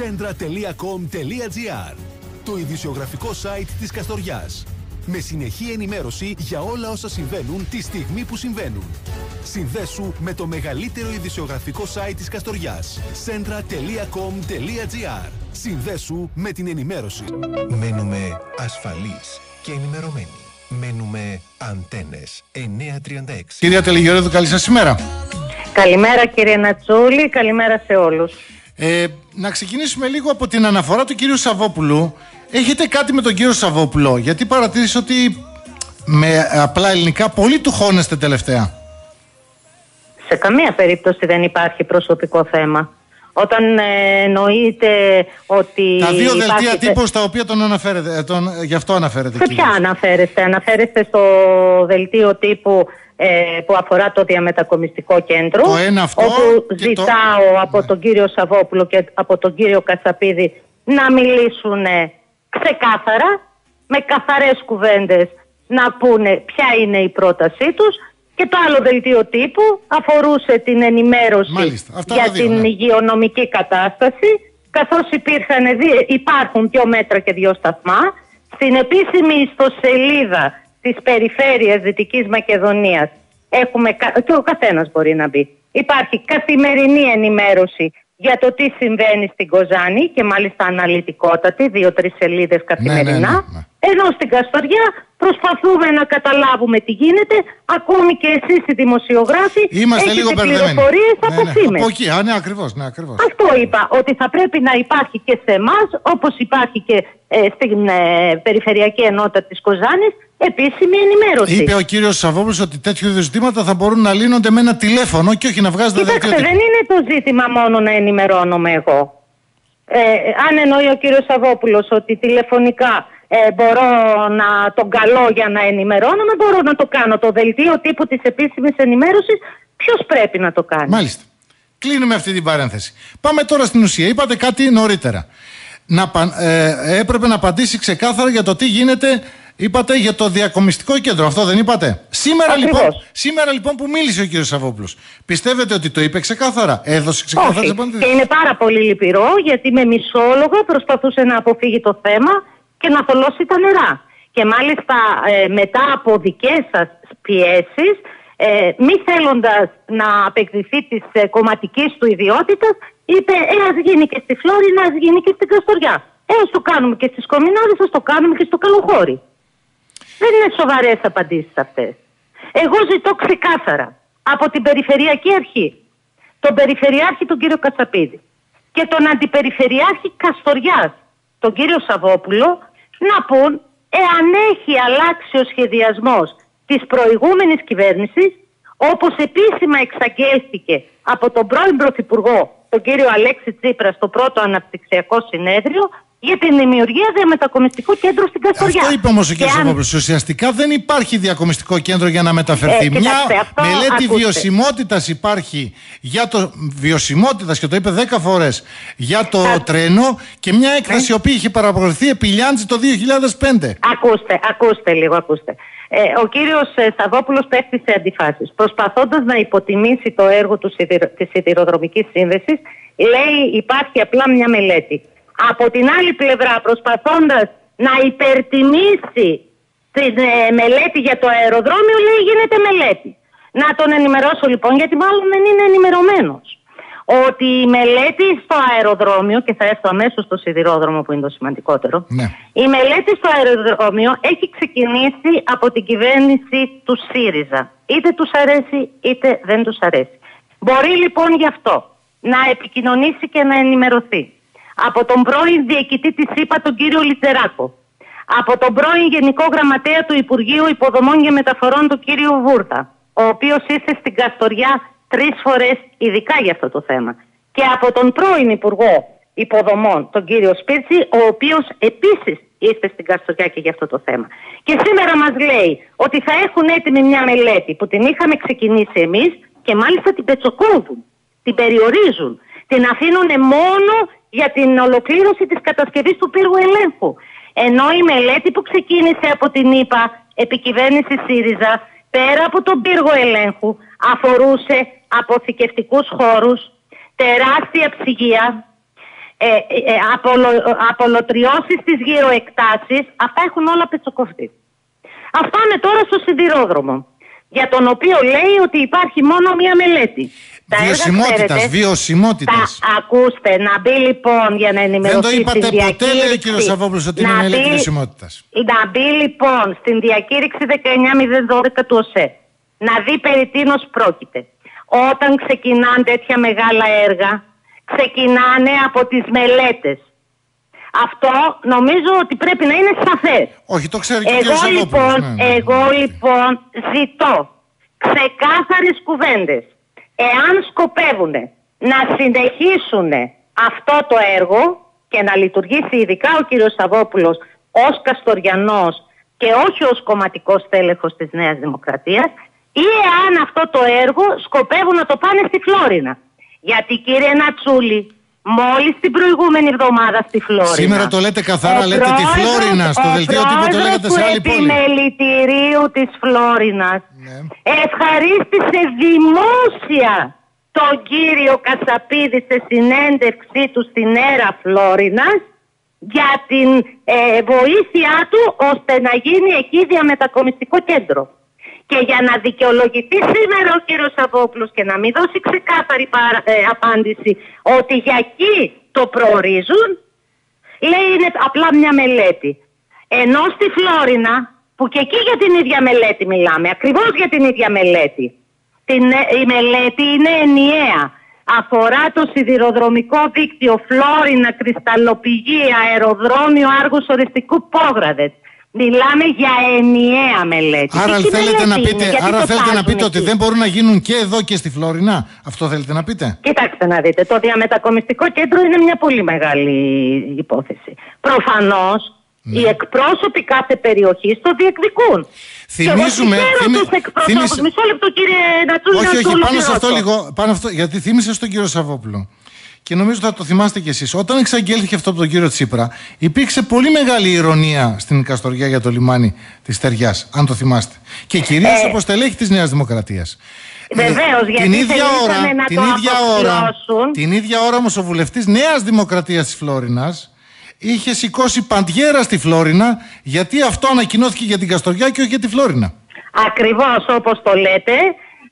Centra.com.gr Το ειδησιογραφικό site της Καστοριάς. Με συνεχή ενημέρωση για όλα όσα συμβαίνουν τη στιγμή που συμβαίνουν. Συνδέσου με το μεγαλύτερο ειδησιογραφικό site της Καστοριάς. Centra.com.gr Συνδέσου με την ενημέρωση. Μένουμε ασφαλείς και ενημερωμένοι. Μένουμε αντένες 936. Κυρία Τελιγιορέδου, καλή σας ημέρα. Καλημέρα κύριε Νατσούλη, καλημέρα σε όλους. Ε, να ξεκινήσουμε λίγο από την αναφορά του κύριου Σαββόπουλου. Έχετε κάτι με τον κύριο Σαββόπουλο, γιατί παρατήρησα ότι με απλά ελληνικά πολύ του χώνεστε τελευταία. Σε καμία περίπτωση δεν υπάρχει προσωπικό θέμα. Όταν ε, εννοείται ότι. Τα δύο δελτία υπάρχει- τύπου στα οποία τον αναφέρετε, ε, τον, γι' αυτό αναφέρετε Σε κύριε. ποια αναφέρεστε, αναφέρεστε στο δελτίο τύπου ε, που αφορά το διαμετακομιστικό κέντρο. Το ένα αυτό Όπου και το- ζητάω από Ναι. τον κύριο Σαββόπουλο και από τον κύριο Κασαπίδη να μιλήσουν ε, ξεκάθαρα, με καθαρές κουβέντες να πούνε ποια είναι η πρότασή τους και το άλλο δελτίο τύπου αφορούσε την ενημέρωση Μάλιστα. Αυτά για τα δύο, την ναι. υγειονομική κατάσταση καθώς υπήρχαν, δι- υπάρχουν δύο μέτρα και δύο σταθμά στην επίσημη ιστοσελίδα της περιφέρειας Δυτικής Μακεδονίας. Έχουμε, κα- και ο καθένας μπορεί να μπει. Υπάρχει καθημερινή ενημέρωση για το τι συμβαίνει στην Κοζάνη και μάλιστα αναλυτικότατη, δύο-τρεις σελίδες καθημερινά ναι, ναι. ενώ στην Καστοριά προσπαθούμε να καταλάβουμε τι γίνεται ακόμη και εσείς οι δημοσιογράφοι Είμαστε έχετε λίγο μπερδεμένοι. πληροφορίες Ναι, από ναι. φήμες. Από εκεί, α, ναι, ακριβώς, ναι, ακριβώς. Αυτό είπα, ότι θα πρέπει να υπάρχει και σε εμάς, όπως υπάρχει και ε, στην ε, Περιφερειακή Ενότητα της Κοζάνης, επίσημη ενημέρωση. Είπε ο κύριος Σαββόπουλος ότι τέτοιου είδους ζητήματα θα μπορούν να λύνονται με ένα τηλέφωνο και όχι να βγάζετε Κοιτάξτε, δελτίο δεν τύπου. είναι το ζήτημα μόνο να ενημερώνομαι εγώ. Ε, αν εννοεί ο κύριος Σαββόπουλος ότι τηλεφωνικά ε, μπορώ να τον καλώ για να ενημερώνομαι, μπορώ να το κάνω. Το δελτίο τύπου της επίσημης ενημέρωσης, ποιος πρέπει να το κάνει; Μάλιστα. Κλείνουμε αυτή την παρένθεση. Πάμε τώρα στην ουσία. Είπατε κάτι νωρίτερα. Να, πα- ε, έπρεπε να απαντήσει ξεκάθαρα για το τι γίνεται, είπατε, για το διακομιστικό κέντρο. Αυτό δεν είπατε; Σήμερα, Ακριβώς. λοιπόν, σήμερα λοιπόν που μίλησε ο κύριος Σαββόπουλος, πιστεύετε ότι το είπε ξεκάθαρα, έδωσε ξεκάθαρα τις Όχι. απαντήσεις; Και είναι πάρα πολύ λυπηρό γιατί με μισόλογα προσπαθούσε να αποφύγει το θέμα και να θολώσει τα νερά. Και μάλιστα ε, μετά από δικές σας πιέσεις, ε, μη θέλοντας να απεκδηθεί της ε, κομματικής του ιδιότητας, είπε «Ε, ας γίνει και στη Φλόρινα, ας γίνει και στην Καστοριά. Ε, ας το κάνουμε και στις Κομινάδες, ας το κάνουμε και στο Καλοχώρι». Δεν είναι σοβαρές απαντήσεις αυτές. Εγώ ζητώ ξεκάθαρα από την Περιφερειακή Αρχή, τον Περιφερειάρχη τον κύριο Κατσαπίδη και τον Αντιπεριφερειάρχη Καστοριάς, τον κύριο Σαββόπουλο, να πούν εάν έχει αλλάξει ο σχεδιασμός της προηγούμενης κυβέρνησης, όπως επίσημα εξαγγέλθηκε από τον πρώην Πρωθυπουργό, τον κύριο Αλέξη Τσίπρα, στο πρώτο αναπτυξιακό συνέδριο, για την δημιουργία διαμετακομιστικού κέντρου στην Καστοριά. Αυτό είπε όμως ο κ. Και αν- Σαββόπουλο. Ουσιαστικά δεν υπάρχει διακομιστικό κέντρο για να μεταφερθεί. Ε, κοιτάξτε, Μια αυτό μελέτη ακούστε. βιωσιμότητας υπάρχει για το. Βιωσιμότητας και το είπε 10 φορές για το Θα- τρένο και μια έκθεση η οποία είχε παραπολουθεί επί Λιάντζη το 2005. Ακούστε, ακούστε λίγο, ακούστε. Ε, ο κύριος ε, Σαββόπουλος πέφτει σε αντιφάσεις. Προσπαθώντας να υποτιμήσει το έργο του σιδηρο, της σιδηροδρομικής σύνδεσης, λέει υπάρχει απλά μια μελέτη. Από την άλλη πλευρά, προσπαθώντας να υπερτιμήσει την ε, μελέτη για το αεροδρόμιο, λέει γίνεται μελέτη. Να τον ενημερώσω λοιπόν, γιατί μάλλον δεν είναι ενημερωμένος ότι η μελέτη στο αεροδρόμιο, και θα έρθω αμέσως στο σιδηρόδρομο που είναι το σημαντικότερο, Ναι. η μελέτη στο αεροδρόμιο έχει ξεκινήσει από την κυβέρνηση του ΣΥΡΙΖΑ. Είτε τους αρέσει είτε δεν τους αρέσει. Μπορεί λοιπόν γι' αυτό να επικοινωνήσει και να ενημερωθεί από τον πρώην διοικητή της ΥΠΑ τον κύριο Λιτσεράκο, από τον πρώην Γενικό Γραμματέα του Υπουργείου Υποδομών και Μεταφορών τον κύριο Βούρτα, ο οποίος ήρθε στην Καστοριά τρεις φορές ειδικά για αυτό το θέμα. Και από τον πρώην Υπουργό Υποδομών, τον κύριο Σπίτσι, ο οποίος επίσης ήρθε στην Καστοριά και για αυτό το θέμα. Και σήμερα μας λέει ότι θα έχουν έτοιμη μια μελέτη που την είχαμε ξεκινήσει εμείς και μάλιστα την πετσοκόβουν, την περιορίζουν, την αφήνουν μόνο για την ολοκλήρωση της κατασκευής του πύργου ελέγχου. Ενώ η μελέτη που ξεκίνησε από την ΕΠΑ επικυβέρνηση ΣΥΡΙΖΑ πέρα από τον πύργο ελέγχου αφορούσε αποθηκευτικούς χώρους, τεράστια ψυγεία, ε, ε, απολο, απολωτριώσεις στις γύρω εκτάσεις, αυτά έχουν όλα πετσοκοφτεί. Αυτό είναι τώρα στο σιδηρόδρομο, για τον οποίο λέει ότι υπάρχει μόνο μία μελέτη. Βιωσιμότητας, βιωσιμότητας. Ακούστε, να μπει λοιπόν για να ενημερωθεί. Δεν το είπατε ποτέ, λέει ο κύριος Σαββόπουλο, ότι είναι μελέτη βιωσιμότητας. Να μπει λοιπόν στην διακήρυξη 19.012 του ΟΣΕ. Να δει περί τίνος πρόκειται. Όταν ξεκινάνε τέτοια μεγάλα έργα, ξεκινάνε από τις μελέτες. Αυτό νομίζω ότι πρέπει να είναι σαφές. Όχι, το ξέρει και εγώ, ο λοιπόν, ναι, ναι. Εγώ λοιπόν ζητώ ξεκάθαρες κουβέντες. Εάν σκοπεύουν να συνεχίσουν αυτό το έργο και να λειτουργήσει ειδικά ο κύριος Σαββόπουλος ως Καστοριανός και όχι ως κομματικός τέλεχος της Νέας Δημοκρατίας ή εάν αυτό το έργο σκοπεύουν να το πάνε στη Φλόρινα. Γιατί κύριε Νατσούλη, μόλις την προηγούμενη εβδομάδα στη Φλόρινα... Σήμερα το λέτε καθαρά, λέτε τη Φλόρινα, στο δελτίο τύπου το λέγατε σε άλλη πόλη. Ο επιμελητηρίου της Φλόρινας ναι. ευχαρίστησε δημόσια τον κύριο Κασαπίδη σε συνέντευξή του στην αίρα Φλόρινας για την ε, βοήθειά του ώστε να γίνει εκεί διαμετακομιστικό κέντρο. Και για να δικαιολογηθεί σήμερα ο κύριος Σαββόπουλος και να μην δώσει ξεκάθαρη ε, απάντηση ότι για εκεί το προορίζουν, λέει είναι απλά μια μελέτη. Ενώ στη Φλόρινα, που και εκεί για την ίδια μελέτη μιλάμε, ακριβώς για την ίδια μελέτη, την, ε, η μελέτη είναι ενιαία. Αφορά το σιδηροδρομικό δίκτυο Φλόρινα, Κρυσταλλοπηγή, Αεροδρόμιο Άργους Οριστικού Πόγραδες. Μιλάμε για ενιαία μελέτη. Άρα θέλετε, να πείτε, άρα θέλετε να πείτε ότι δεν μπορούν να γίνουν και εδώ και στη Φλόρινα; Αυτό θέλετε να πείτε; Κοιτάξτε να δείτε. Το διαμετακομιστικό κέντρο είναι μια πολύ μεγάλη υπόθεση. Προφανώς ναι. οι εκπρόσωποι κάθε περιοχής το διεκδικούν. Θυμίζουμε. Θυμι... Θυμι... Μισό λεπτό κύριε Νατσούλη. Όχι, όχι, πάνω σε αυτό λίγο. Πάνω αυτό, γιατί θύμισε στον κύριο Σαββόπουλο και νομίζω θα το θυμάστε κι εσείς. Όταν εξαγγέλθηκε αυτό από τον κύριο Τσίπρα, υπήρξε πολύ μεγάλη ηρωνία στην Καστοριά για το λιμάνι της Τεριά, αν το θυμάστε. Και κυρίως ε, από στελέχη της Νέας Δημοκρατίας. Βεβαίως, γιατί την ίδια ώρα, να την, ίδια ώρα την ίδια ώρα όμως ο βουλευτής Νέας Δημοκρατίας της Φλόρινας είχε σηκώσει παντιέρα στη Φλόρινα γιατί αυτό ανακοινώθηκε για την Καστοριά και όχι για τη Φλόρινα. Ακριβώς όπως το λέτε.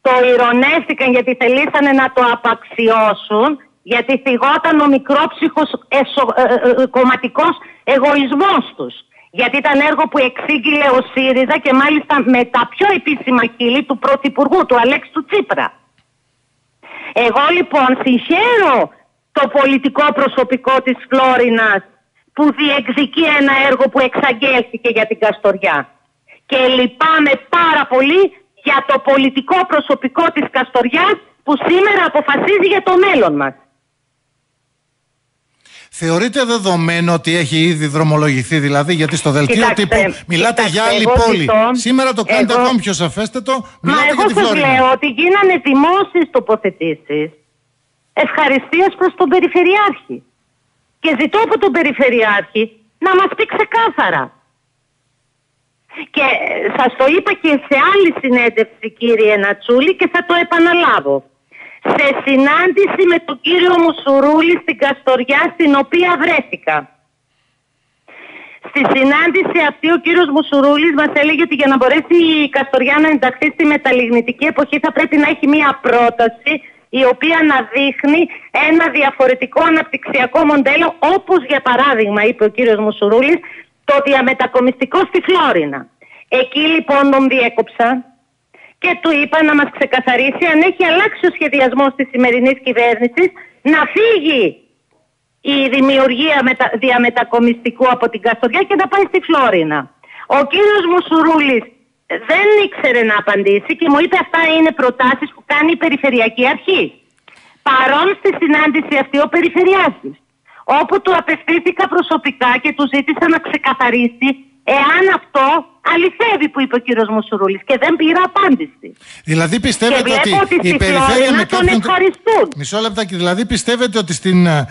Το ηρωνεύτηκαν γιατί θελήσανε να το απαξιώσουν γιατί θυγόταν ο μικρόψυχος εσω, ε, ε, ε, κομματικός εγωισμός τους. Γιατί ήταν έργο που εξήγηλε ο ΣΥΡΙΖΑ και μάλιστα με τα πιο επίσημα χείλη του Πρωθυπουργού, του Αλέξη του Τσίπρα. Εγώ λοιπόν συγχαίρω το πολιτικό προσωπικό της Φλόρινας που διεκδικεί ένα έργο που εξαγγέλθηκε για την Καστοριά. Και λυπάμαι πάρα πολύ για το πολιτικό προσωπικό της Καστοριάς που σήμερα αποφασίζει για το μέλλον μας. Θεωρείτε δεδομένο ότι έχει ήδη δρομολογηθεί, δηλαδή, γιατί στο δελτίο τύπου μιλάτε για άλλη πόλη. Σήμερα το κάνετε εγώ... ακόμη πιο σαφέστατο. Μα εγώ σας λέω ότι γίνανε δημόσιες τοποθετήσεις ευχαριστία προς τον Περιφερειάρχη. Και ζητώ από τον Περιφερειάρχη να μας πει ξεκάθαρα. Και σας το είπα και σε άλλη συνέντευξη κύριε Νατσούλη και θα το επαναλάβω σε συνάντηση με τον κύριο Μουσουρούλη στην Καστοριά στην οποία βρέθηκα. Στη συνάντηση αυτή ο κύριος Μουσουρούλης μας έλεγε ότι για να μπορέσει η Καστοριά να ενταχθεί στη μεταλλιγνητική εποχή θα πρέπει να έχει μία πρόταση η οποία να δείχνει ένα διαφορετικό αναπτυξιακό μοντέλο όπως για παράδειγμα είπε ο κύριος Μουσουρούλης το διαμετακομιστικό στη Φλόρινα. Εκεί λοιπόν τον διέκοψα και του είπα να μας ξεκαθαρίσει αν έχει αλλάξει ο σχεδιασμός της σημερινής κυβέρνησης να φύγει η δημιουργία μετα... διαμετακομιστικού από την Καστοριά και να πάει στη Φλόρινα. Ο κύριος Μουσουρούλης δεν ήξερε να απαντήσει και μου είπε αυτά είναι προτάσεις που κάνει η Περιφερειακή Αρχή. Παρόν στη συνάντηση αυτή ο Περιφερειάρχης όπου του απευθύνθηκα προσωπικά και του ζήτησα να ξεκαθαρίσει εάν αυτό αληθεύει που είπε ο κύριος Μουσουρούλης και δεν πήρα απάντηση. Δηλαδή πιστεύετε και ότι, ότι η περιφέρεια με τον ευχαριστούν. Μισό λεπτάκι, δηλαδή πιστεύετε ότι στην, ε,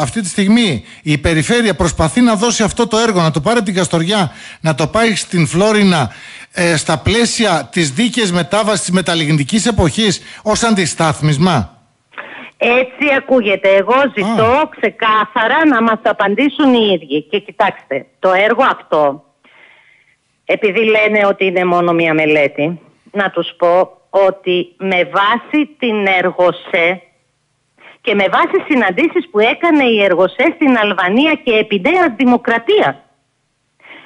αυτή τη στιγμή η περιφέρεια προσπαθεί να δώσει αυτό το έργο, να το πάρει την Καστοριά, να το πάει στην Φλόρινα ε, στα πλαίσια της δίκαιης μετάβασης της μεταλλιγνητικής εποχής ως αντιστάθμισμα; Έτσι ακούγεται. Εγώ ζητώ ξεκάθαρα να μας απαντήσουν οι ίδιοι. Και κοιτάξτε, το έργο αυτό, επειδή λένε ότι είναι μόνο μία μελέτη, να τους πω ότι με βάση την εργοσέ και με βάση συναντήσεις που έκανε η εργοσέ στην Αλβανία και επί Δημοκρατίας.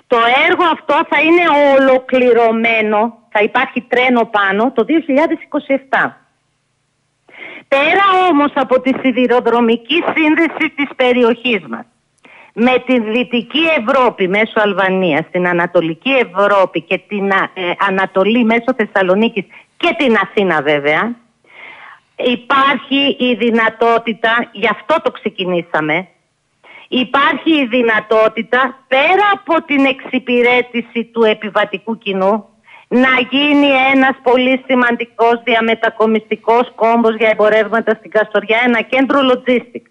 Το έργο αυτό θα είναι ολοκληρωμένο, θα υπάρχει τρένο πάνω το 2027. Πέρα όμως από τη σιδηροδρομική σύνδεση της περιοχής μας με τη Δυτική Ευρώπη μέσω Αλβανίας, την Ανατολική Ευρώπη και την ε, Ανατολή μέσω Θεσσαλονίκης και την Αθήνα βέβαια, υπάρχει η δυνατότητα, γι' αυτό το ξεκινήσαμε, υπάρχει η δυνατότητα πέρα από την εξυπηρέτηση του επιβατικού κοινού να γίνει ένας πολύ σημαντικός διαμετακομιστικός κόμπος για εμπορεύματα στην Καστοριά, ένα κέντρο logistic.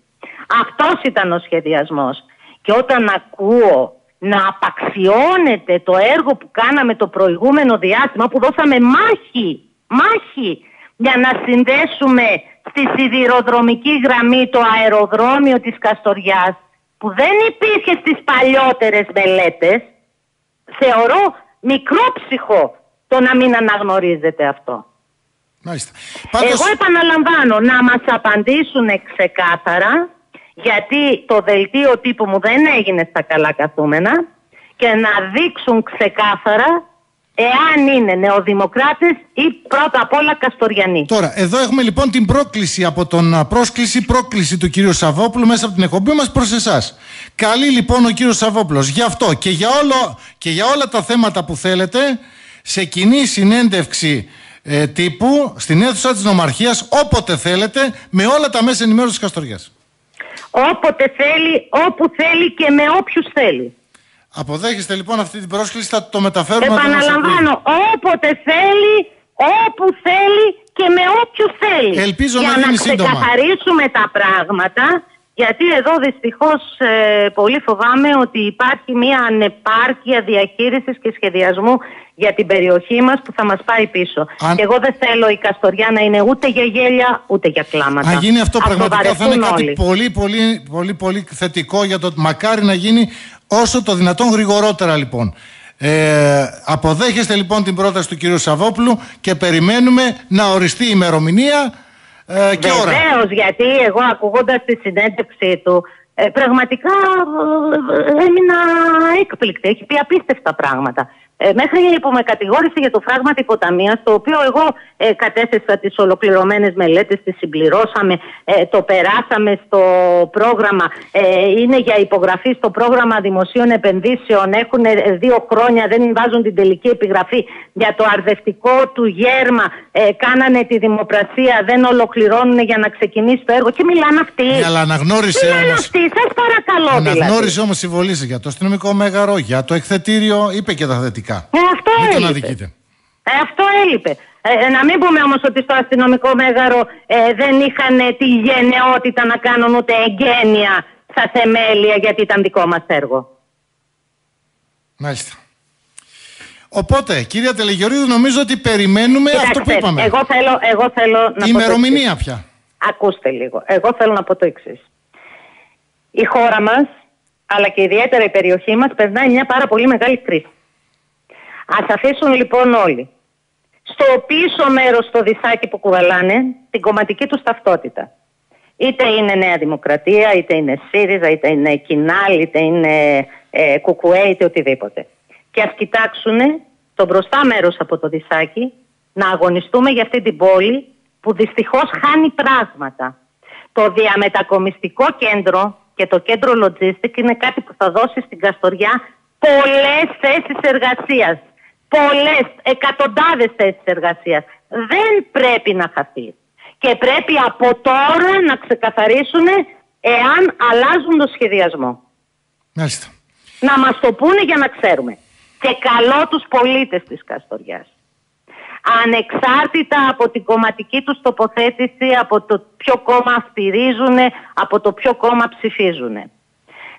Αυτός ήταν ο σχεδιασμός. Και όταν ακούω να απαξιώνεται το έργο που κάναμε το προηγούμενο διάστημα, που δώσαμε μάχη, μάχη, για να συνδέσουμε στη σιδηροδρομική γραμμή το αεροδρόμιο της Καστοριάς, που δεν υπήρχε στις παλιότερες μελέτες, θεωρώ μικρόψυχο το να μην αναγνωρίζεται αυτό. Μάλιστα. Εγώ επαναλαμβάνω να μας απαντήσουν ξεκάθαρα γιατί το δελτίο τύπου μου δεν έγινε στα καλά καθούμενα και να δείξουν ξεκάθαρα εάν είναι νεοδημοκράτες ή πρώτα απ' όλα καστοριανοί. Τώρα, εδώ έχουμε λοιπόν την πρόκληση από τον πρόσκληση, πρόκληση του κύριου Σαββόπουλου μέσα από την εκπομπή μας προς εσάς. Καλεί λοιπόν ο κύριος Σαββόπουλος γι' αυτό και για, όλο, και για όλα τα θέματα που θέλετε σε κοινή συνέντευξη ε, τύπου στην αίθουσα της Νομαρχίας όποτε θέλετε με όλα τα μέσα ενημέρωσης της Καστοριάς. Όποτε θέλει, όπου θέλει και με όποιους θέλει. Αποδέχεστε λοιπόν αυτή την πρόσκληση, θα το μεταφέρουμε. Επαναλαμβάνω, όποτε θέλει, όπου θέλει και με όποιους θέλει. Ελπίζω Για να γίνει σύντομα. Για να ξεκαθαρίσουμε τα πράγματα, γιατί εδώ δυστυχώς ε, πολύ φοβάμαι ότι υπάρχει μια ανεπάρκεια διαχείρισης και σχεδιασμού για την περιοχή μας που θα μας πάει πίσω. Και εγώ δεν θέλω η Καστοριά να είναι ούτε για γέλια ούτε για κλάματα. Αν γίνει αυτό πραγματικά θα είναι κάτι πολύ, πολύ, πολύ, πολύ θετικό για το μακάρι να γίνει όσο το δυνατόν γρηγορότερα λοιπόν. Ε, αποδέχεστε λοιπόν την πρόταση του κυρίου Σαββόπουλου και περιμένουμε να οριστεί η ημερομηνία ε, και Βεβαίως, γιατί εγώ ακούγοντας τη συνέντευξή του ε, πραγματικά ε, έμεινα έκπληκτη. Έχει πει απίστευτα πράγματα. Ε, μέχρι που με κατηγόρησε για το φράγμα τυποταμία, το οποίο εγώ ε, κατέθεσα τις ολοκληρωμένες μελέτες, τις συμπληρώσαμε, ε, το περάσαμε στο πρόγραμμα. Ε, είναι για υπογραφή στο πρόγραμμα δημοσίων επενδύσεων. Έχουν δύο χρόνια, δεν βάζουν την τελική επιγραφή για το αρδευτικό του γέρμα. κάνανε τη δημοπρασία, δεν ολοκληρώνουν για να ξεκινήσει το έργο. Και μιλάνε αυτοί. Ναι, αλλά αναγνώρισε όμω. αυτοί, σας παρακαλώ. Αναγνώρισε δηλαδή. όμως η Βολή για το αστυνομικό μέγαρο, για το εκθετήριο, είπε και τα θετικά. Ε, αυτό Μην έλειπε. Ε, αυτό έλειπε. Ε, να μην πούμε όμως ότι στο αστυνομικό μέγαρο ε, δεν είχαν τη γενναιότητα να κάνουν ούτε εγγένεια στα θεμέλια γιατί ήταν δικό μας έργο. Μάλιστα. Οπότε, κυρία Τελεγιορίδου, νομίζω ότι περιμένουμε αυτό που είπαμε. Εγώ θέλω, εγώ θέλω να Η ημερομηνία πια. Ακούστε λίγο. Εγώ θέλω να πω το εξής. Η χώρα μας, αλλά και ιδιαίτερα η περιοχή μας, περνάει μια πάρα πολύ μεγάλη κρίση. Ας αφήσουν λοιπόν όλοι στο πίσω μέρος το δισάκι που κουβαλάνε την κομματική τους ταυτότητα. Είτε είναι Νέα Δημοκρατία, είτε είναι ΣΥΡΙΖΑ, είτε είναι Κινάλ, είτε είναι ε, Κουκουέ, είτε οτιδήποτε. Και ας κοιτάξουν το μπροστά μέρος από το δισάκι να αγωνιστούμε για αυτή την πόλη που δυστυχώς χάνει πράγματα. Το διαμετακομιστικό κέντρο και το κέντρο logistic είναι κάτι που θα δώσει στην Καστοριά πολλές θέσεις εργασίας πολλές, εκατοντάδες θέσεις εργασίας. Δεν πρέπει να χαθεί. Και πρέπει από τώρα να ξεκαθαρίσουν εάν αλλάζουν το σχεδιασμό. Μάλιστα. Να μας το πούνε για να ξέρουμε. Και καλό τους πολίτες της Καστοριάς. Ανεξάρτητα από την κομματική τους τοποθέτηση, από το ποιο κόμμα στηρίζουν, από το ποιο κόμμα ψηφίζουν.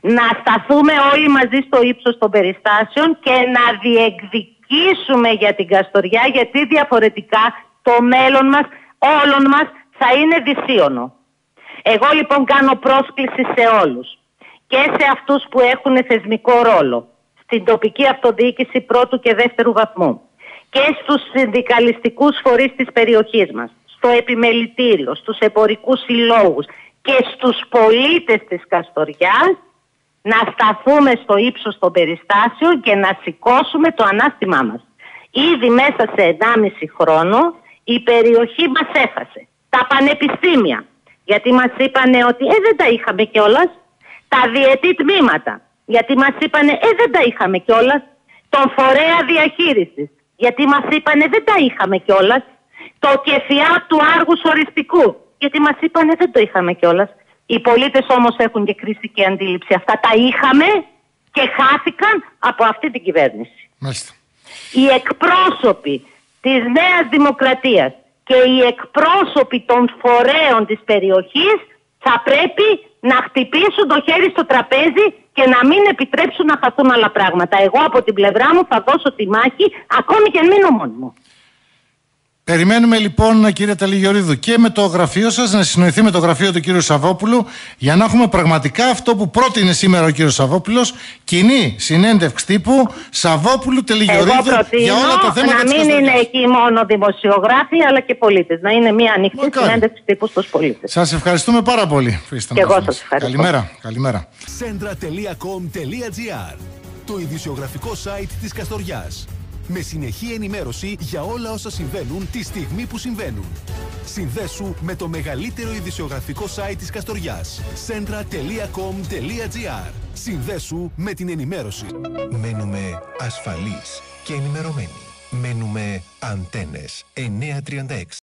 Να σταθούμε όλοι μαζί στο ύψος των περιστάσεων και να διεκδικήσουμε ασκήσουμε για την Καστοριά γιατί διαφορετικά το μέλλον μας, όλων μας θα είναι δυσίωνο. Εγώ λοιπόν κάνω πρόσκληση σε όλους και σε αυτούς που έχουν θεσμικό ρόλο στην τοπική αυτοδιοίκηση πρώτου και δεύτερου βαθμού και στους συνδικαλιστικούς φορείς της περιοχής μας, στο επιμελητήριο, στους εμπορικούς συλλόγους και στους πολίτες της Καστοριάς να σταθούμε στο ύψος των περιστάσεων και να σηκώσουμε το ανάστημά μας. Ήδη μέσα σε 1,5 χρόνο η περιοχή μας έχασε. Τα πανεπιστήμια, γιατί μας είπανε ότι ε, δεν τα είχαμε κιόλας. Τα διετή τμήματα, γιατί μας είπανε ε, δεν τα είχαμε κιόλας. Τον φορέα διαχείρισης, γιατί μας είπανε δεν τα είχαμε κιόλας. Το κεφιά του άργους οριστικού, γιατί μας είπανε δεν το είχαμε κιόλας. Οι πολίτες όμως έχουν και κρίση και αντίληψη. Αυτά τα είχαμε και χάθηκαν από αυτή την κυβέρνηση. Μάλιστα. Οι εκπρόσωποι της Νέας Δημοκρατίας και οι εκπρόσωποι των φορέων της περιοχής θα πρέπει να χτυπήσουν το χέρι στο τραπέζι και να μην επιτρέψουν να χαθούν άλλα πράγματα. Εγώ από την πλευρά μου θα δώσω τη μάχη ακόμη και μείνω μόνιμο. Περιμένουμε λοιπόν κύριε Ταλιγιορίδου και με το γραφείο σας να συνοηθεί με το γραφείο του κύριου Σαββόπουλου για να έχουμε πραγματικά αυτό που πρότεινε σήμερα ο κύριος Σαββόπουλος κοινή συνέντευξη τύπου Σαββόπουλου Τελιγιορίδου Εγώ προτείνω για όλα τα θέματα να της μην είναι Καστορίας. εκεί μόνο δημοσιογράφοι αλλά και πολίτες. Να είναι μια ανοιχτή Μακάρι. συνέντευξη τύπου στους πολίτες. Σας ευχαριστούμε πάρα πολύ. που ήσασταν Και εγώ μαζί σας μας. ευχαριστώ. Καλημέρα. Καλημέρα. centra.com.gr Το ειδησιογραφικό site της Καστοριάς. Με συνεχή ενημέρωση για όλα όσα συμβαίνουν τη στιγμή που συμβαίνουν. Συνδέσου με το μεγαλύτερο ειδησιογραφικό site της Καστοριάς. centra.com.gr Συνδέσου με την ενημέρωση. Μένουμε ασφαλείς και ενημερωμένοι. Μένουμε αντένες 936.